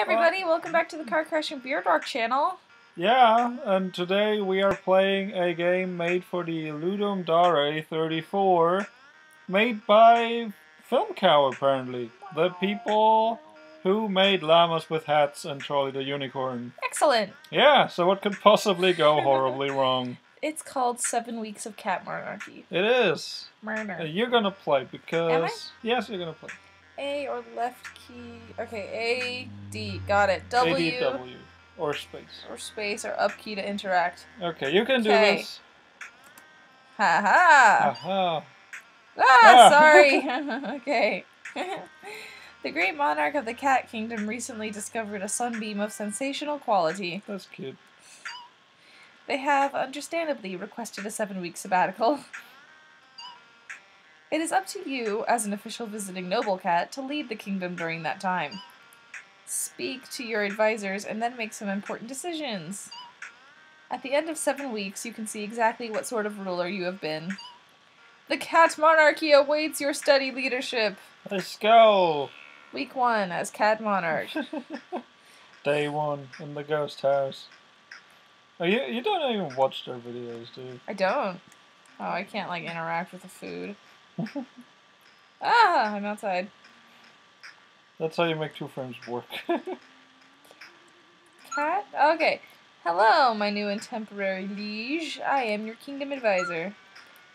everybody, welcome back to the Car Crash and Beard Rock channel. Yeah, and today we are playing a game made for the Ludum Dare 34, made by Film Cow apparently. The people who made Llamas with Hats and Charlie the Unicorn. Excellent. Yeah, so what could possibly go horribly wrong? It's called Seven Weeks of Cat Monarchy. It is. Murder. You're gonna play because... Am I? Yes, you're gonna play. A or left key. Okay, A, D. Got it. W ADW. Or space. or space or up key to interact. Okay, you can do this. Ha ha. Aha. Ah, Ah. sorry. okay. the great monarch of the cat kingdom recently discovered a sunbeam of sensational quality. That's cute. They have, understandably, requested a seven week sabbatical. It is up to you, as an official visiting noble cat, to lead the kingdom during that time. Speak to your advisors and then make some important decisions. At the end of seven weeks, you can see exactly what sort of ruler you have been. The cat monarchy awaits your steady leadership. Let's go! Week one as cat monarch. Day one in the ghost house. Oh, you, you don't even watch their videos, do you? I don't. Oh, I can't like interact with the food. ah, I'm outside. That's how you make two frames work. Cat? Okay. Hello, my new and temporary liege. I am your kingdom advisor.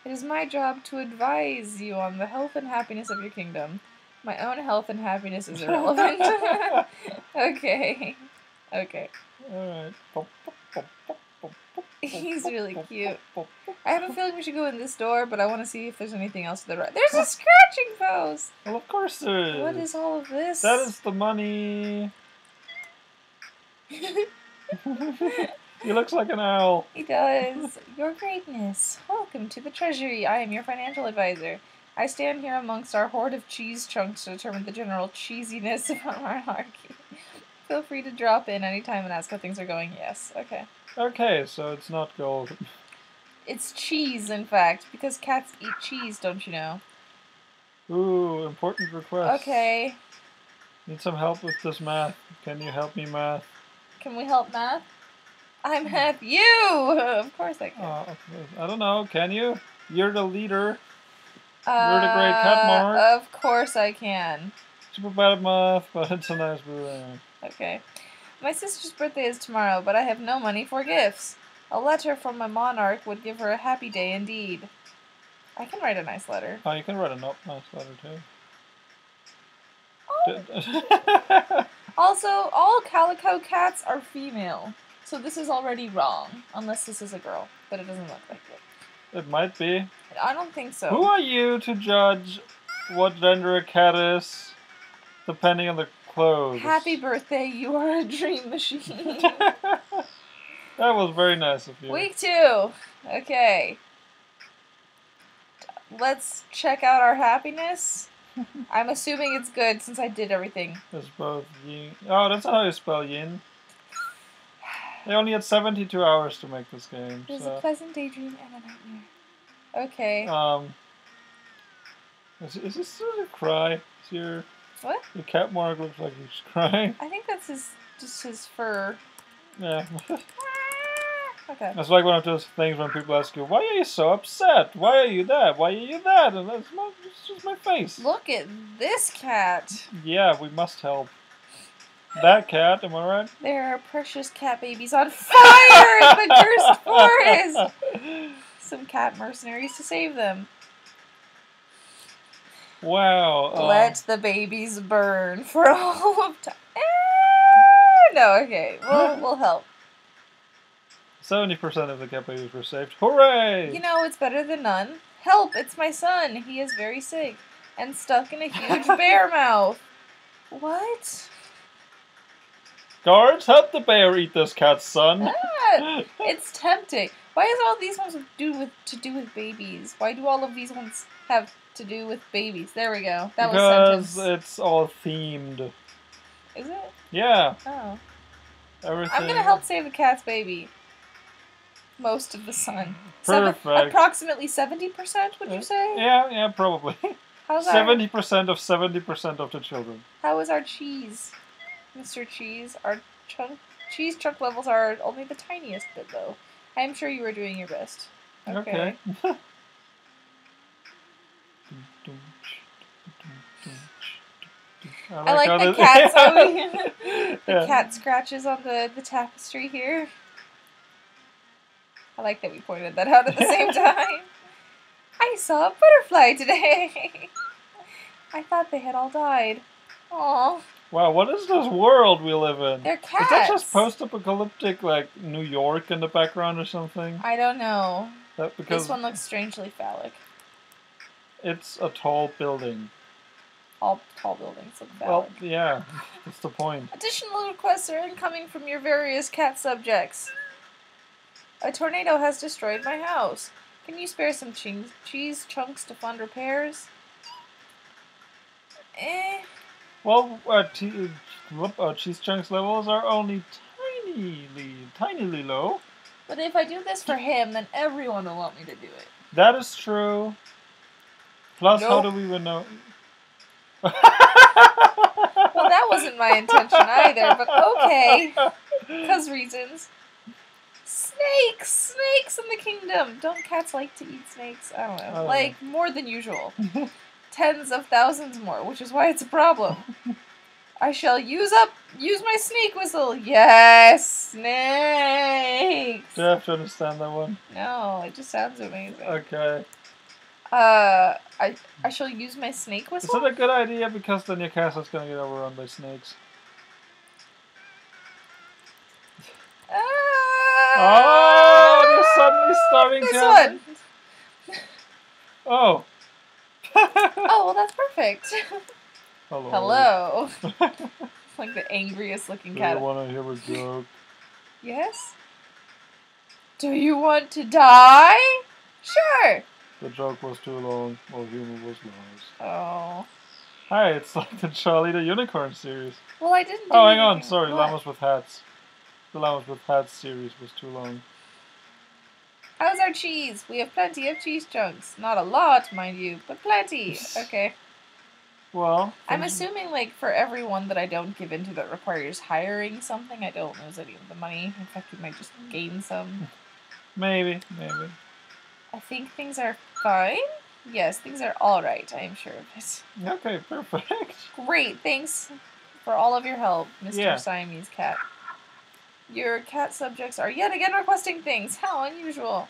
It is my job to advise you on the health and happiness of your kingdom. My own health and happiness is irrelevant. okay. Okay. Alright. He's really cute. I have a feeling we should go in this door, but I want to see if there's anything else to the right. There's a scratching post! Well, of course there is. What is all of this? That is the money. he looks like an owl. He does. Your greatness. Welcome to the treasury. I am your financial advisor. I stand here amongst our hoard of cheese chunks to determine the general cheesiness of our monarchy. Feel free to drop in anytime and ask how things are going. Yes. Okay. Okay, so it's not gold. It's cheese, in fact, because cats eat cheese, don't you know? Ooh, important request. Okay. Need some help with this math. Can you help me math? Can we help math? I'm half you! Of course I can. Oh, okay. I don't know. Can you? You're the leader. Uh, you're the great cat monarch. Of course I can. Super bad at math, but it's a nice. Okay. My sister's birthday is tomorrow, but I have no money for gifts. A letter from my monarch would give her a happy day indeed. I can write a nice letter. Oh, you can write a no- nice letter too. Oh. Also, all calico cats are female, so this is already wrong, unless this is a girl, but it doesn't look like it. it might be. I don't think so. Who are you to judge what gender a cat is, depending on the clothes? Happy birthday, you are a dream machine. that was very nice of you. Week two. Okay. Let's check out our happiness. I'm assuming it's good since I did everything. It's both yin. Oh, that's how you spell yin. They only had 72 hours to make this game, It was a pleasant daydream and a nightmare. Okay. Um. Is, is this sort of cry? Is your, What? your cat mark looks like he's crying? I think that's his just his fur. Yeah. Okay. It's like one of those things when people ask you, why are you so upset? Why are you that? Why are you that? And that's my, it's just my face. Look at this cat. Yeah, we must help. That cat, am I right? There are precious cat babies on fire in the cursed forest. Some cat mercenaries to save them. wow. um, Let the babies burn for all of time. No, okay. We'll, we'll help. 70% of the cat were saved. Hooray! You know, it's better than none. Help, it's my son. He is very sick and stuck in a huge bear mouth. What? Guards, help the bear eat this cat's son. Ah, it's tempting. Why is all these ones do with to do with babies? Why do all of these ones have to do with babies? There we go. That was because sentence. it's all themed. Is it? Yeah, Oh. everything. I'm gonna help save the cat's baby. Most of the sun. Seven- approximately seventy percent, would you say? Yeah, yeah, probably. How's our, Seventy percent of seventy percent of the children. How is our cheese? Mr. Cheese. Our chunk cheese chunk levels are only the tiniest bit, though. I am sure you are doing your best. Okay. I like how the this- cats. the Yeah. cat scratches on the, the tapestry here. I like that we pointed that out at the same time. I saw a butterfly today. I thought they had all died. Aw, Wow, what is this world we live in? they're cats. Is that just post-apocalyptic, like New York in the background or something? I don't know. That because This one looks strangely phallic. it's a tall building. All tall buildings look bad. Well, yeah, that's the point. Additional requests are incoming from your various cat subjects. A tornado has destroyed my house. Can you spare some cheese, cheese chunks to fund repairs? Eh. Well, uh, t- uh, cheese chunks levels are only tinily, tinily low. But if I do this for him, then everyone will want me to do it. That is true. Plus, how do we even know? Well, that wasn't my intention either, but okay. Because reasons. Snakes! Snakes in the kingdom! Don't cats like to eat snakes? I don't know. Don't like, more than usual. Tens of thousands more, which is why it's a problem. I shall use up, use my snake whistle. Yes! Snakes! Do I have to understand that one? No, it just sounds amazing. Okay. Uh, I, I shall use my snake whistle. Is it a good idea because then your castle's gonna get overrun by snakes? Oh, they're suddenly starting This to. have- one! Oh. Oh, well, that's perfect. Hello. Hello. It's like the angriest looking Do cat. you want to hear a joke? Yes? Do you want to die? Sure. The joke was too long. Well, humor was nice. Oh. Hi, it's like the Charlie the Unicorn series. Well, I didn't. Do Oh, hang on. Sorry, What? Llamas with Hats. The Llamas with Hats series was too long. How's our cheese? We have plenty of cheese chunks. Not a lot, mind you, but plenty. Okay. Well, I'm assuming, like, for everyone that I don't give into that requires hiring something, I don't lose any of the money. In fact, we might just gain some. maybe, maybe. I think things are fine. Yes, things are alright, I am sure of it. Okay, perfect. Great, thanks for all of your help, Mr. Yeah. Siamese Cat. Your cat subjects are yet again requesting things. How unusual.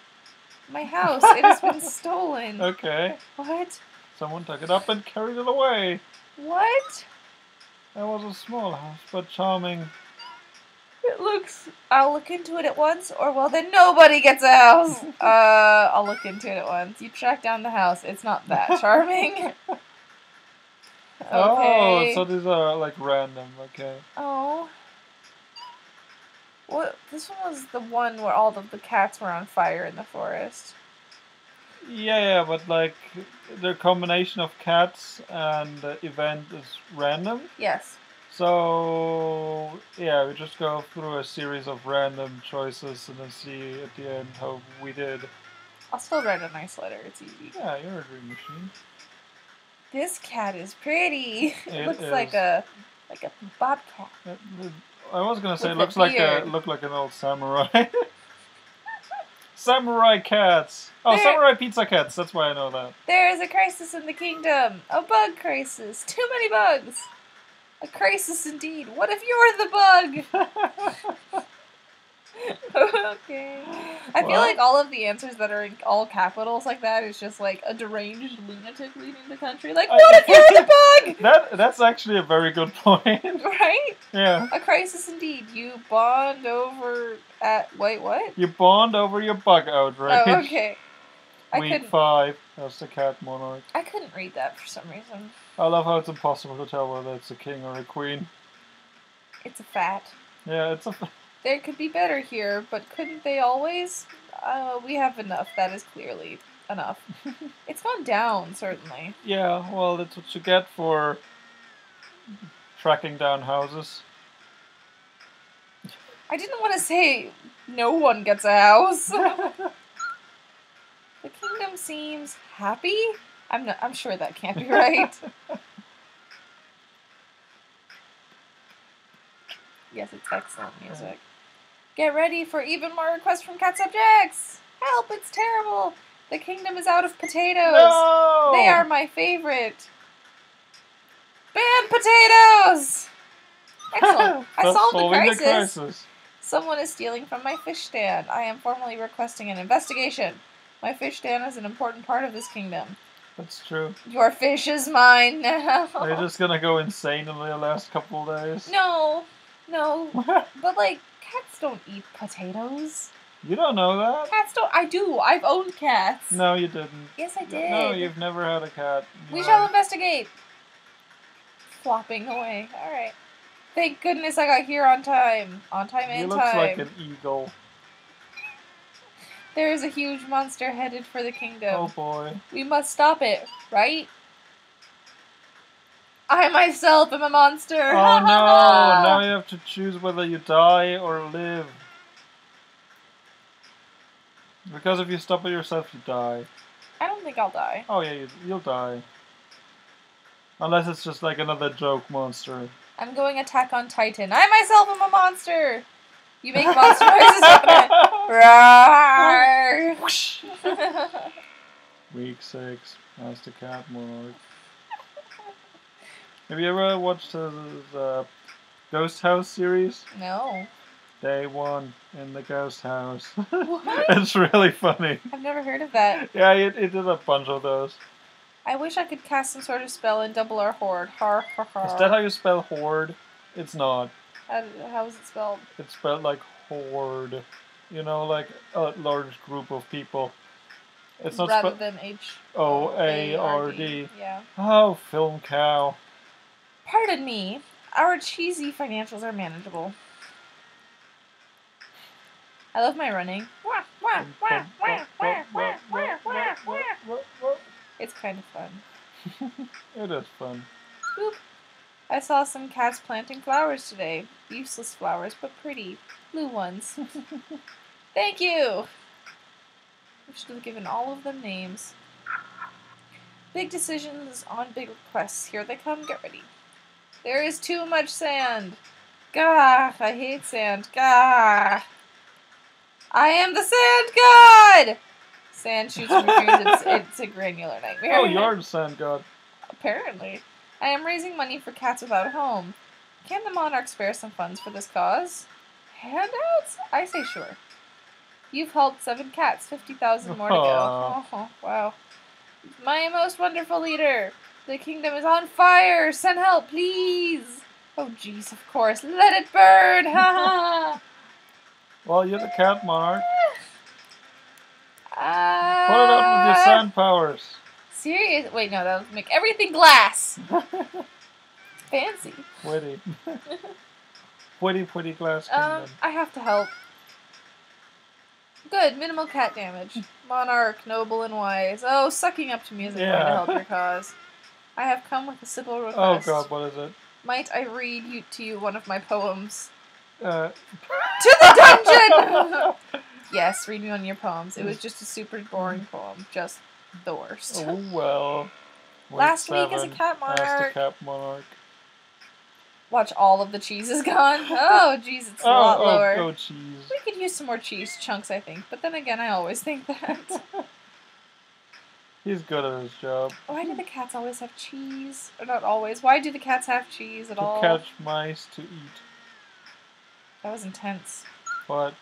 My house, it has been stolen. Okay, What? someone took it up and carried it away. What? That was a small house, but charming. It looks. I'll look into it at once, or well, then nobody gets a house. Uh, I'll look into it at once. You track down the house. It's not that charming. okay. Oh, so these are like random. Okay. Oh. What? This one was the one where all of the cats were on fire in the forest. Yeah, yeah, but like the combination of cats and the event is random. Yes. So yeah, we just go through a series of random choices and then see at the end how we did. I'll still write a nice letter. It's easy. Yeah, you're a dream machine. This cat is pretty. It, It looks like a like a bobcat. Uh, I was gonna say With it looks like a look like an old samurai. samurai cats. Oh, There- samurai pizza cats. That's why I know that. There is a crisis in the kingdom. A bug crisis. Too many bugs. A crisis indeed. What if you're the bug? okay. I feel like all of the answers that are in all capitals like that is just like a deranged lunatic leading the country. Like, I- if you're the bug? that that's actually a very good point. Right? yeah. A crisis indeed. You bond over at wait what? You bond over your bug outrage. Oh, okay. I Week couldn't. five. That's the cat monarch. I couldn't read that for some reason. I love how it's impossible to tell whether it's a king or a queen. It's a fat. Yeah, it's a. There could be better here, but couldn't they always? Uh, we have enough. That is clearly enough. it's gone down, certainly. Yeah, well, that's what you get for tracking down houses. I didn't want to say no one gets a house. the kingdom seems happy. I'm not, I'm sure that can't be right. Yes, it's excellent music. Get ready for even more requests from cat subjects! Help, it's terrible! The kingdom is out of potatoes! No! They are my favorite! Ban potatoes! Excellent. I solved the solving crisis. Someone is stealing from my fish stand. I am formally requesting an investigation. My fish stand is an important part of this kingdom. That's true. Your fish is mine now. They're just gonna go insane in the last couple days. No, no. But like, cats don't eat potatoes. you don't know that? Cats don't. I do. I've owned cats. No, you didn't. Yes, I did. No, you've never had a cat. We shall investigate. Flopping away. All right. Thank goodness I got here on time. On time and He and looks time. like an eagle. There is a huge monster headed for the kingdom. Oh boy. We must stop it, right? I myself am a monster. Oh no! Now you have to choose whether you die or live. Because if you stop it yourself, you die. I don't think I'll die. Oh yeah, you, you'll die. Unless it's just like another joke monster. I'm going attack on Titan. I myself am a monster. You make monster noises. Roar. Week six, Master Cat Monarch. Have you ever watched the, the Ghost House series? no. Day one in the Ghost House. What? it's really funny. I've never heard of that. Yeah, it, it did a bunch of those. I wish I could cast some sort of spell and double our horde. Har har har. Is that how you spell horde? It's not. How, how is it spelled? It's spelled like horde. You know, like a large group of people. It's not Rather than H O A R D. Yeah. Oh, film cow. Pardon me, our cheesy financials are manageable. I love my running. It's kind of fun. it is fun. Boop. I saw some cats planting flowers today. Useless flowers, but pretty. Blue ones. Thank you! We should have given all of them names. Big decisions on big requests. Here they come. Get ready. There is too much sand. Gah! I hate sand. Gah! I am the sand god! Sand shoots from dreams. It's, it's a granular nightmare. Oh, you're the sand god. Apparently. I am raising money for cats without a home. Can the monarch spare some funds for this cause? Handouts? I say sure. You've helped seven cats, 50,000 more to go. Oh, wow. My most wonderful leader. The kingdom is on fire. Send help, please. Oh, jeez, of course. Let it burn. Ha ha. Well, you're the cat monarch. Ah. Put it up with your sand powers. Serious? Wait, no, that would make everything glass. Fancy. Witty. Witty, witty glass kingdom. Um. I have to help. Good, minimal cat damage. Monarch, noble and wise. Oh, sucking up to me isn't going to help your cause. I have come with a simple request. oh god, what is it? Might I read you to you one of my poems? Uh, To the dungeon! yes, read me one of your poems. It was just a super boring poem. Just the worst. oh well. Week Last week as a seven, cat monarch. cat monarch. Watch all of the cheese is gone. Oh, jeez, it's a Oh, lot oh, lower. oh, cheese. We could use some more cheese chunks, I think. But then again, I always think that. He's good at his job. Why do the cats always have cheese? Or not always. Why do the cats have cheese at To all? catch mice to eat. That was intense. What?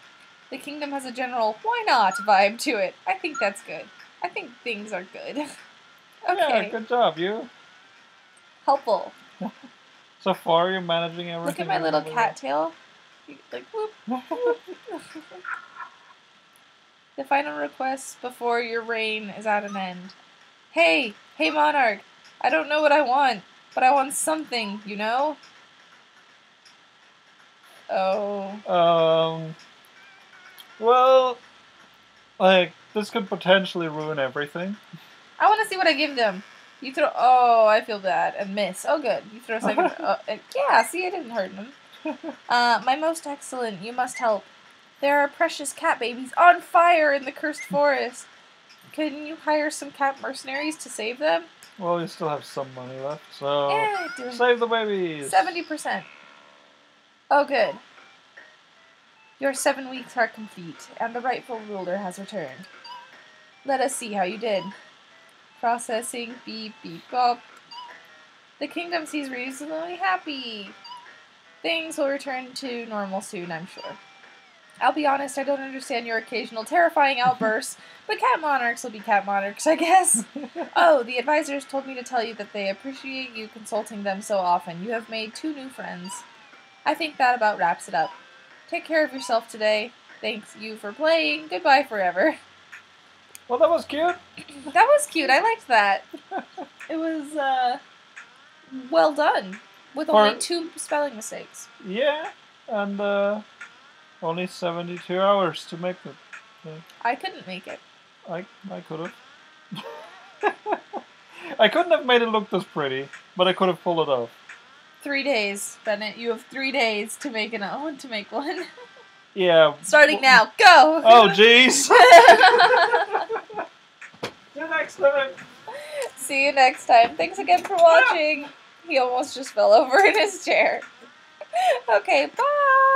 The kingdom has a general why not vibe to it. I think that's good. I think things are good. okay. yeah, good job, you. Helpful. So far, you're managing everything. Look at my little cat tail. Like whoop. well. The final request before your reign is at an end. Hey, hey monarch. I don't know what I want, but I want something, you know? Oh. um. Well, like this could potentially ruin everything. I want to see what I give them. You throw. Oh, I feel bad. And miss. Oh, good. You throw a second. uh, yeah, see, I didn't hurt him. Uh, my most excellent, you must help. There are precious cat babies on fire in the cursed forest. Can you hire some cat mercenaries to save them? Well, you still have some money left, so do save the babies. seventy percent. Oh, good. Your seven weeks are complete, and the rightful ruler has returned. Let us see how you did. Processing, beep, beep, bop. The kingdom seems reasonably happy. Things will return to normal soon, I'm sure. I'll be honest, I don't understand your occasional terrifying outbursts, but cat monarchs will be cat monarchs, I guess. oh, the advisors told me to tell you that they appreciate you consulting them so often. You have made two new friends. I think that about wraps it up. Take care of yourself today. Thanks you for playing. Goodbye forever. Well, that was cute. That was cute. I liked that. It was uh well done with only two spelling mistakes. Yeah, and uh, only 72 hours to make it. I couldn't make it. I I could have. I couldn't have made it look this pretty, but I could have pulled it off. Three days, Bennett. You have three days to make an one to make one. Yeah. Starting now. Go. Oh, jeez. See you next time. See you next time. Thanks again for watching. He almost just fell over in his chair. Okay, bye.